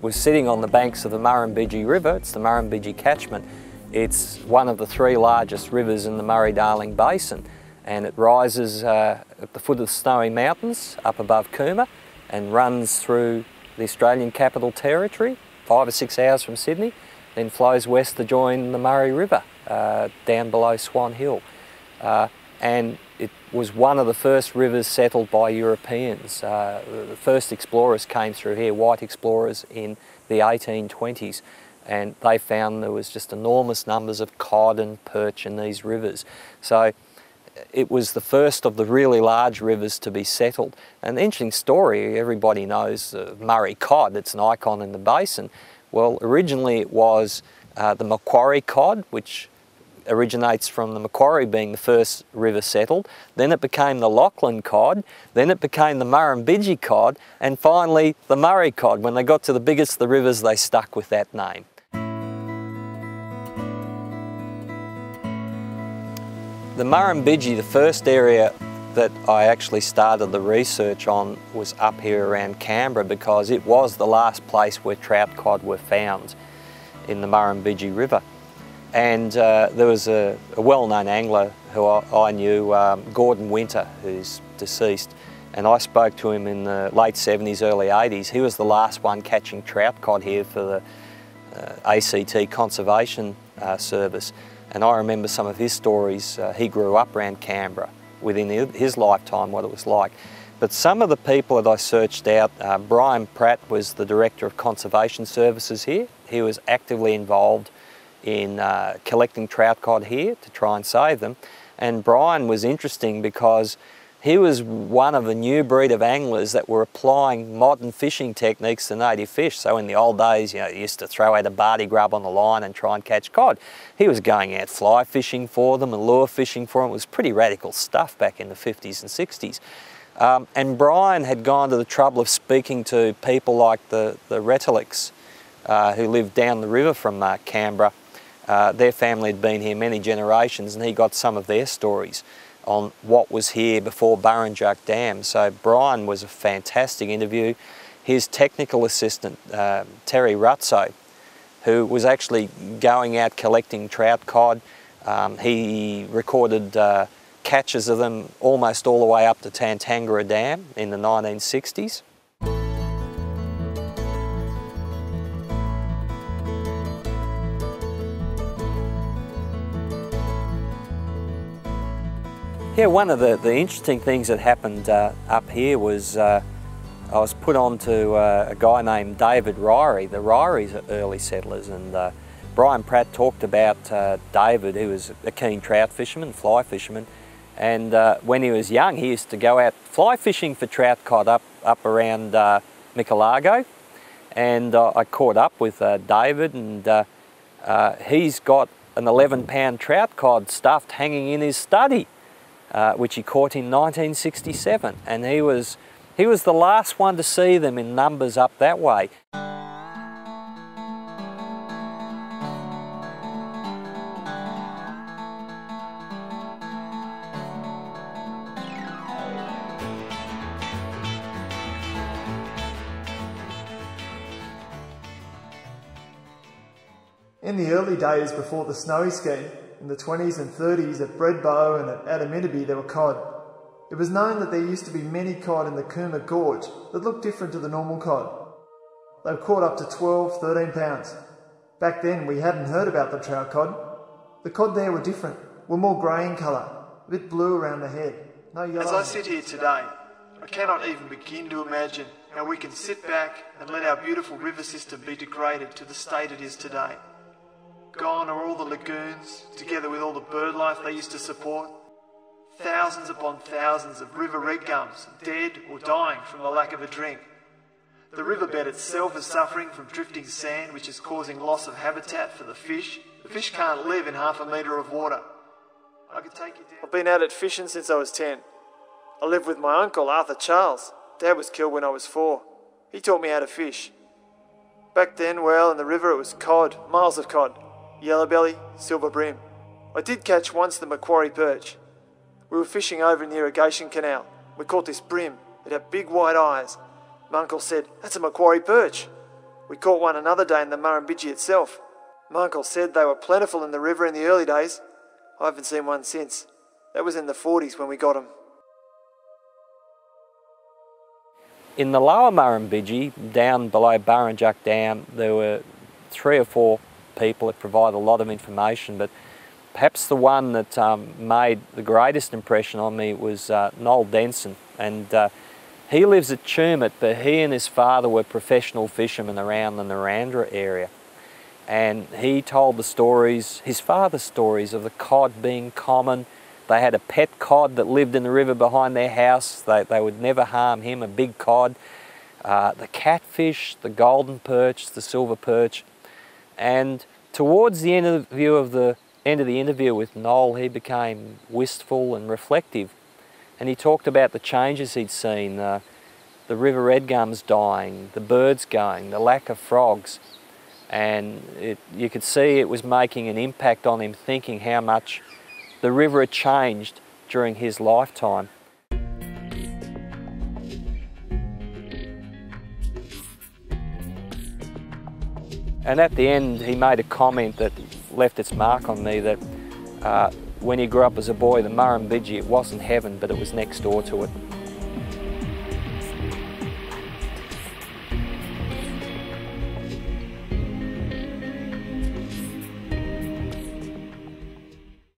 was sitting on the banks of the Murrumbidgee River. It's the Murrumbidgee catchment. It's one of the three largest rivers in the Murray-Darling Basin and it rises uh, at the foot of the Snowy Mountains up above Cooma and runs through the Australian Capital Territory, five or six hours from Sydney, then flows west to join the Murray River uh, down below Swan Hill. Uh, and it was one of the first rivers settled by Europeans. Uh, the first explorers came through here, white explorers in the 1820s, and they found there was just enormous numbers of cod and perch in these rivers. So it was the first of the really large rivers to be settled. An interesting story, everybody knows uh, Murray cod, it's an icon in the basin. Well, originally it was uh, the Macquarie cod, which originates from the Macquarie being the first river settled. Then it became the Lachlan cod. Then it became the Murrumbidgee cod. And finally, the Murray cod. When they got to the biggest of the rivers, they stuck with that name. The Murrumbidgee, the first area that I actually started the research on was up here around Canberra because it was the last place where trout cod were found in the Murrumbidgee River. And uh, there was a, a well-known angler who I, I knew, um, Gordon Winter, who's deceased, and I spoke to him in the late 70s, early 80s. He was the last one catching trout cod here for the uh, ACT Conservation uh, Service. And I remember some of his stories. Uh, he grew up around Canberra within his lifetime, what it was like. But some of the people that I searched out, uh, Brian Pratt was the Director of Conservation Services here. He was actively involved in uh, collecting trout cod here to try and save them. And Brian was interesting because he was one of the new breed of anglers that were applying modern fishing techniques to native fish. So in the old days, you know, you used to throw out a bardi grub on the line and try and catch cod. He was going out fly fishing for them and lure fishing for them. It was pretty radical stuff back in the 50s and 60s. Um, and Brian had gone to the trouble of speaking to people like the, the Retelicks, uh, who lived down the river from uh, Canberra. Uh, their family had been here many generations and he got some of their stories on what was here before Burrinjuck Dam. So Brian was a fantastic interview. His technical assistant, uh, Terry Rutzo, who was actually going out collecting trout cod, um, he recorded uh, catches of them almost all the way up to Tantangara Dam in the 1960s. Yeah, one of the, the interesting things that happened uh, up here was uh, I was put on to uh, a guy named David Ryrie. The Ryries are early settlers and uh, Brian Pratt talked about uh, David, who was a keen trout fisherman, fly fisherman, and uh, when he was young he used to go out fly fishing for trout cod up, up around uh, and I caught up with David and he's got an 11 pound trout cod stuffed hanging in his study uh, which he caught in 1967. And he was, he was the last one to see them in numbers up that way. In the early days before the snowy scheme, in the 20s and 30s at Bredbo and at Adaminaby there were cod. It was known that there used to be many cod in the Cooma Gorge that looked different to the normal cod. They were caught up to 12, 13 pounds. Back then we hadn't heard about the trout cod. The cod there were different, were more grey in colour, a bit blue around the head, no yellow. As I sit here today, I cannot even begin to imagine how we can sit back and let our beautiful river system be degraded to the state it is today. Gone are all the lagoons, together with all the bird life they used to support. Thousands upon thousands of river red gums dead or dying from the lack of a drink. The riverbed itself is suffering from drifting sand, which is causing loss of habitat for the fish. The fish can't live in half a metre of water. I could take you down. I've been out at fishing since I was 10. I lived with my uncle, Arthur Charles. Dad was killed when I was four. He taught me how to fish. Back then, well, in the river it was cod, miles of cod yellow belly, silver brim. I did catch once the Macquarie perch. We were fishing over in the irrigation canal. We caught this brim. It had big white eyes. My uncle said, That's a Macquarie perch. We caught one another day in the Murrumbidgee itself. My uncle said they were plentiful in the river in the early days. I haven't seen one since. That was in the 40s when we got them. In the lower Murrumbidgee, down below Burrinjuck Dam, there were three or four people that provide a lot of information, but perhaps the one that um, made the greatest impression on me was uh, Noel Denson. And uh, he lives at Tumut, but he and his father were professional fishermen around the Narrandera area. And he told the stories, his father's stories of the cod being common. They had a pet cod that lived in the river behind their house. They, they would never harm him, a big cod. Uh, the catfish, the golden perch, the silver perch. And towards the end of the view of the end of the interview with Noel, he became wistful and reflective. And he talked about the changes he'd seen, uh, the river red gums dying, the birds going, the lack of frogs. And it, you could see it was making an impact on him, thinking how much the river had changed during his lifetime. And at the end, he made a comment that left its mark on me that uh, when he grew up as a boy, the Murrumbidgee, it wasn't heaven, but it was next door to it.